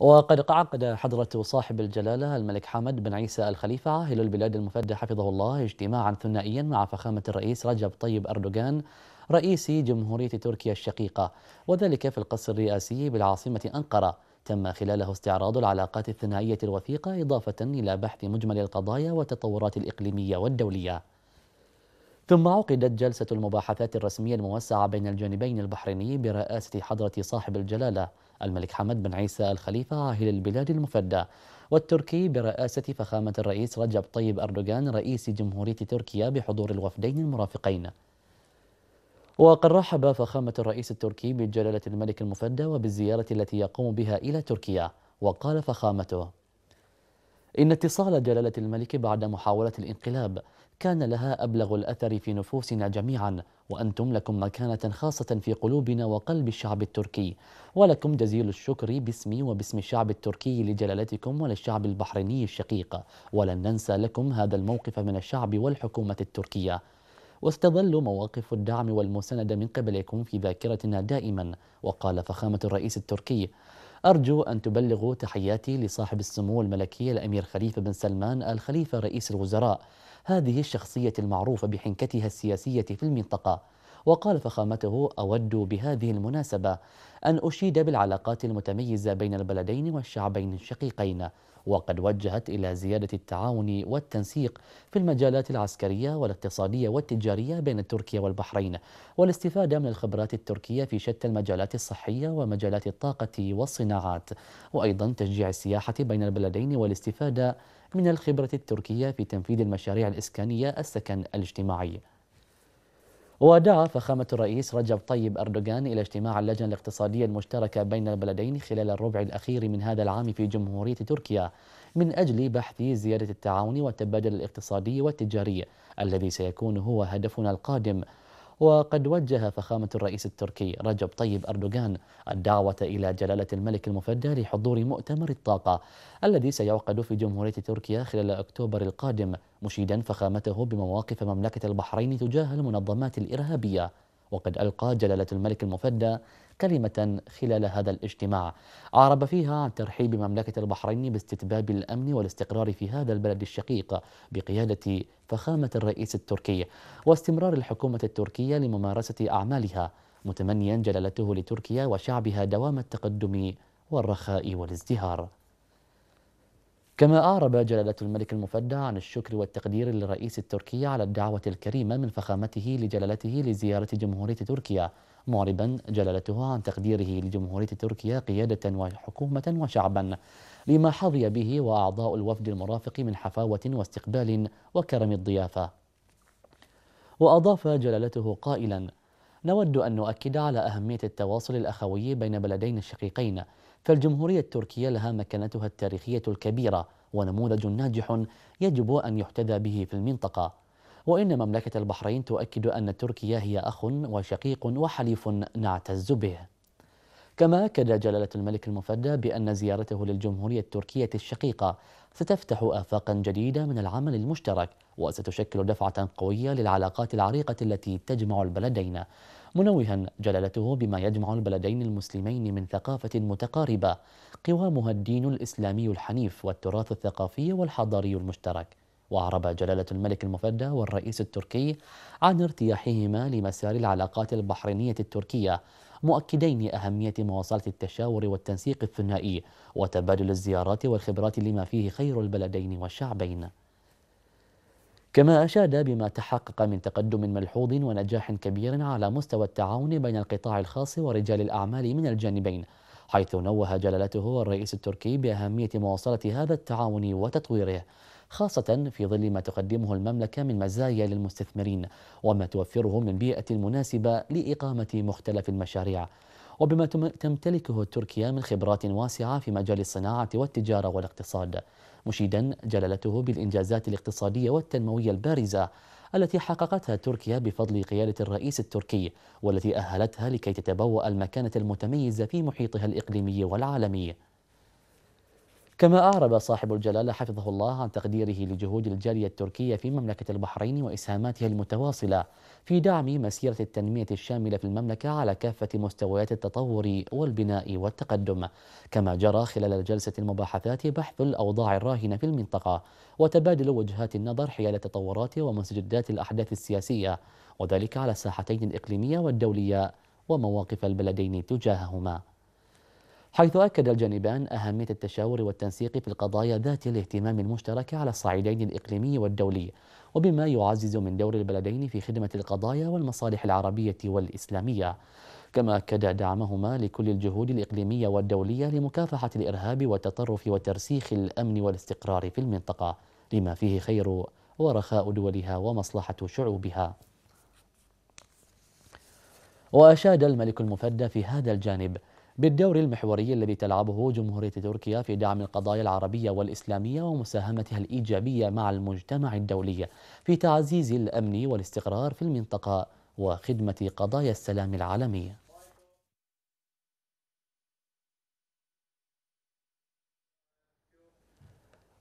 وقد عقد حضرة صاحب الجلالة الملك حمد بن عيسى الخليفة عاهل البلاد المفدى حفظه الله اجتماعا ثنائيا مع فخامة الرئيس رجب طيب أردوغان رئيس جمهورية تركيا الشقيقة. وذلك في القصر الرئاسي بالعاصمة أنقرة. تم خلاله استعراض العلاقات الثنائية الوثيقة إضافة إلى بحث مجمل القضايا والتطورات الإقليمية والدولية. ثم عقدت جلسة المباحثات الرسمية الموسعة بين الجانبين البحريني برئاسة حضرة صاحب الجلالة. الملك حمد بن عيسى الخليفة عاهل البلاد المفدى والتركي برئاسة فخامة الرئيس رجب طيب أردوغان رئيس جمهورية تركيا بحضور الوفدين المرافقين. وقد رحب فخامة الرئيس التركي بجلالة الملك المفدى وبالزيارة التي يقوم بها إلى تركيا وقال فخامته إن اتصال جلالة الملك بعد محاولة الانقلاب كان لها أبلغ الأثر في نفوسنا جميعا وأنتم لكم مكانة خاصة في قلوبنا وقلب الشعب التركي. ولكم جزيل الشكر باسمي وباسم الشعب التركي لجلالتكم وللشعب البحريني الشقيق. ولن ننسى لكم هذا الموقف من الشعب والحكومة التركية. وستظل مواقف الدعم والمساندة من قبلكم في ذاكرتنا دائما وقال فخامة الرئيس التركي أرجو أن تبلغوا تحياتي لصاحب السمو الملكي الأمير خليفة بن سلمان الخليفة رئيس الوزراء. هذه الشخصية المعروفة بحنكتها السياسية في المنطقة وقال فخامته أود بهذه المناسبة أن أشيد بالعلاقات المتميزة بين البلدين والشعبين الشقيقين. وقد وجهت إلى زيادة التعاون والتنسيق في المجالات العسكرية والاقتصادية والتجارية بين تركيا والبحرين والاستفادة من الخبرات التركية في شتى المجالات الصحية ومجالات الطاقة والصناعات وأيضا تشجيع السياحة بين البلدين والاستفادة من الخبرة التركية في تنفيذ المشاريع الإسكانية السكن الاجتماعي. ودعا فخامة الرئيس رجب طيب أردوغان إلى اجتماع اللجنة الاقتصادية المشتركة بين البلدين خلال الربع الأخير من هذا العام في جمهورية تركيا من أجل بحث زيادة التعاون والتبادل الاقتصادي والتجاري الذي سيكون هو هدفنا القادم. وقد وجه فخامة الرئيس التركي رجب طيب أردوغان الدعوة إلى جلالة الملك المفدى لحضور مؤتمر الطاقة الذي سيعقد في جمهورية تركيا خلال أكتوبر القادم مشيدا فخامته بمواقف مملكة البحرين تجاه المنظمات الإرهابية. وقد ألقى جلالة الملك المفدى كلمة خلال هذا الاجتماع. أعرب فيها عن ترحيب مملكة البحرين باستتباب الأمن والاستقرار في هذا البلد الشقيق بقيادة فخامة الرئيس التركي واستمرار الحكومة التركية لممارسة أعمالها متمنيا جلالته لتركيا وشعبها دوام التقدم والرخاء والازدهار. كما أعرب جلالة الملك المفدى عن الشكر والتقدير للرئيس التركي على الدعوة الكريمة من فخامته لجلالته لزيارة جمهورية تركيا معربا جلالته عن تقديره لجمهورية تركيا قيادة وحكومة وشعبا لما حظي به وأعضاء الوفد المرافق من حفاوة واستقبال وكرم الضيافة. وأضاف جلالته قائلا نود أن نؤكد على أهمية التواصل الأخوي بين بلدين الشقيقين فالجمهورية التركية لها مكانتها التاريخية الكبيرة ونموذج ناجح يجب أن يحتذى به في المنطقة. وإن مملكة البحرين تؤكد أن تركيا هي أخ وشقيق وحليف نعتز به. كما أكد جلالة الملك المفدى بأن زيارته للجمهورية التركية الشقيقة ستفتح آفاقا جديدة من العمل المشترك وستشكل دفعة قوية للعلاقات العريقة التي تجمع البلدين. منوها جلالته بما يجمع البلدين المسلمين من ثقافة متقاربة قوامها الدين الإسلامي الحنيف والتراث الثقافي والحضاري المشترك. وأعرب جلالة الملك المفدى والرئيس التركي عن ارتياحهما لمسار العلاقات البحرينية التركية مؤكدين أهمية مواصلة التشاور والتنسيق الثنائي وتبادل الزيارات والخبرات لما فيه خير البلدين والشعبين. كما أشاد بما تحقق من تقدم ملحوظ ونجاح كبير على مستوى التعاون بين القطاع الخاص ورجال الأعمال من الجانبين حيث نوه جلالته الرئيس التركي بأهمية مواصلة هذا التعاون وتطويره. خاصة في ظل ما تقدمه المملكة من مزايا للمستثمرين وما توفره من بيئة مناسبة لإقامة مختلف المشاريع. وبما تمتلكه تركيا من خبرات واسعة في مجال الصناعة والتجارة والاقتصاد. مشيدا جلالته بالإنجازات الاقتصادية والتنموية البارزة التي حققتها تركيا بفضل قيادة الرئيس التركي والتي أهلتها لكي تتبوأ المكانة المتميزة في محيطها الإقليمي والعالمي. كما أعرب صاحب الجلالة حفظه الله عن تقديره لجهود الجالية التركية في مملكة البحرين وإسهاماتها المتواصلة في دعم مسيرة التنمية الشاملة في المملكة على كافة مستويات التطور والبناء والتقدم كما جرى خلال الجلسة المباحثات بحث الأوضاع الراهنة في المنطقة وتبادل وجهات النظر حيال تطورات ومستجدات الأحداث السياسية وذلك على الساحتين الإقليمية والدولية ومواقف البلدين تجاههما. حيث أكد الجانبان أهمية التشاور والتنسيق في القضايا ذات الاهتمام المشترك على الصعيدين الإقليمي والدولي وبما يعزز من دور البلدين في خدمة القضايا والمصالح العربية والإسلامية. كما أكد دعمهما لكل الجهود الإقليمية والدولية لمكافحة الإرهاب والتطرف وترسيخ الأمن والاستقرار في المنطقة. لما فيه خير ورخاء دولها ومصلحة شعوبها. وأشاد الملك المفدى في هذا الجانب بالدور المحوري الذي تلعبه جمهورية تركيا في دعم القضايا العربية والإسلامية ومساهمتها الإيجابية مع المجتمع الدولي في تعزيز الأمن والاستقرار في المنطقة وخدمة قضايا السلام العالمي.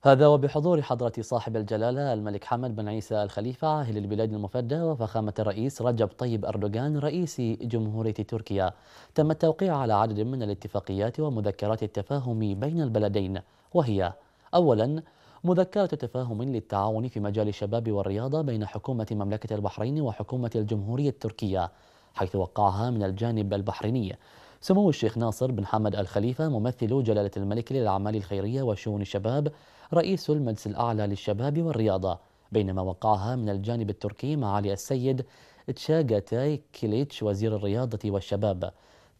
هذا وبحضور حضرة صاحب الجلالة الملك حمد بن عيسى الخليفة عاهل البلاد المفدى وفخامة الرئيس رجب طيب أردوغان رئيس جمهورية تركيا. تم التوقيع على عدد من الاتفاقيات ومذكرات التفاهم بين البلدين وهي أولا مذكرة تفاهم للتعاون في مجال الشباب والرياضة بين حكومة مملكة البحرين وحكومة الجمهورية التركية حيث وقعها من الجانب البحريني. سمو الشيخ ناصر بن حمد الخليفة ممثل جلالة الملك للأعمال الخيرية وشؤون الشباب رئيس المجلس الأعلى للشباب والرياضة. بينما وقعها من الجانب التركي معالي السيد تشاغاتاي كيليتش وزير الرياضة والشباب.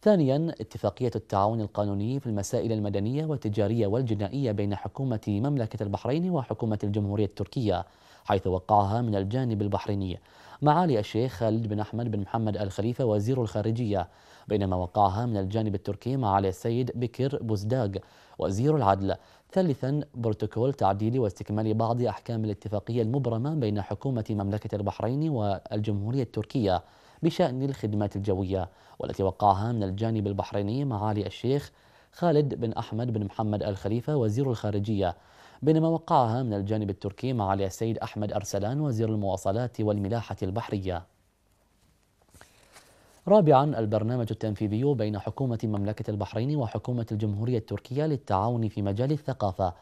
ثانيا اتفاقية التعاون القانوني في المسائل المدنية والتجارية والجنائية بين حكومة مملكة البحرين وحكومة الجمهورية التركية. حيث وقعها من الجانب البحريني. معالي الشيخ خالد بن أحمد بن محمد الخليفة وزير الخارجية. بينما وقعها من الجانب التركي معالي السيد بكر بوزداغ وزير العدل. ثالثا بروتوكول تعديل واستكمال بعض أحكام الاتفاقية المبرمة بين حكومة مملكة البحرين والجمهورية التركية بشأن الخدمات الجوية والتي وقعها من الجانب البحريني معالي الشيخ خالد بن أحمد بن محمد الخليفة وزير الخارجية. بينما وقعها من الجانب التركي معالي السيد أحمد أرسلان وزير المواصلات والملاحة البحرية. رابعا البرنامج التنفيذي بين حكومة مملكة البحرين وحكومة الجمهورية التركية للتعاون في مجال الثقافة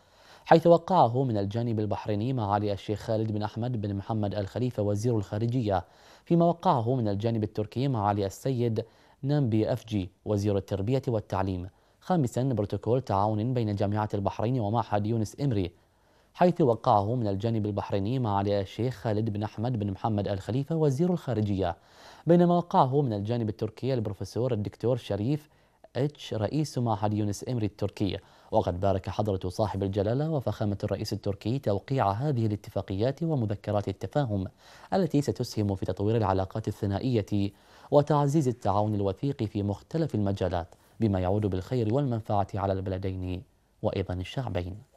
حيث وقعه من الجانب البحريني معالي الشيخ خالد بن أحمد بن محمد الخليفة وزير الخارجية فيما وقعه من الجانب التركي معالي السيد نامبي أفجي وزير التربية والتعليم. خامسا بروتوكول تعاون بين جامعة البحرين ومعهد يونس إمري حيث وقعه من الجانب البحريني معالي الشيخ خالد بن أحمد بن محمد الخليفة وزير الخارجية بينما وقعه من الجانب التركي البروفيسور الدكتور شريف إتش رئيس معهد يونس إمري التركي. وقد بارك حضرة صاحب الجلالة وفخامة الرئيس التركي توقيع هذه الاتفاقيات ومذكرات التفاهم التي ستسهم في تطوير العلاقات الثنائية وتعزيز التعاون الوثيق في مختلف المجالات. بما يعود بالخير والمنفعة على البلدين وأيضا الشعبين.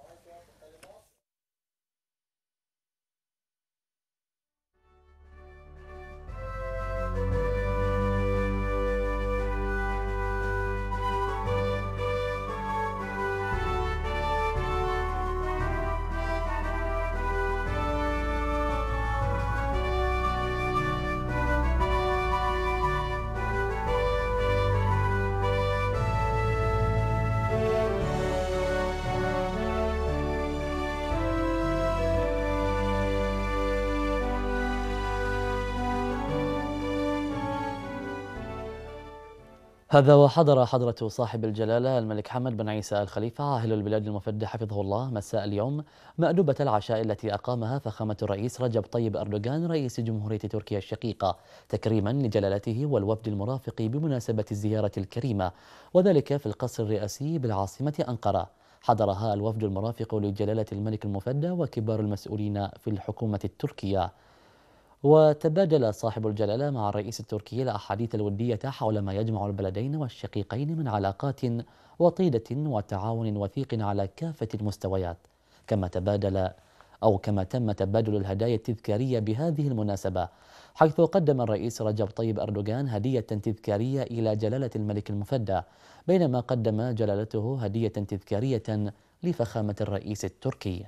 هذا وحضر حضرة صاحب الجلالة الملك حمد بن عيسى الخليفة عاهل البلاد المفدى حفظه الله مساء اليوم. مأدوبة العشاء التي أقامها فخامة الرئيس رجب طيب أردوغان رئيس جمهورية تركيا الشقيقة تكريما لجلالته والوفد المرافق بمناسبة الزيارة الكريمة. وذلك في القصر الرئاسي بالعاصمة أنقرة. حضرها الوفد المرافق لجلالة الملك المفدى وكبار المسؤولين في الحكومة التركية. وتبادل صاحب الجلالة مع الرئيس التركي الأحاديث الودية حول ما يجمع البلدين والشقيقين من علاقات وطيدة وتعاون وثيق على كافة المستويات. كما تبادل أو كما تم تبادل الهدايا التذكارية بهذه المناسبة حيث قدم الرئيس رجب طيب أردوغان هدية تذكارية إلى جلالة الملك المفدى بينما قدم جلالته هدية تذكارية لفخامة الرئيس التركي.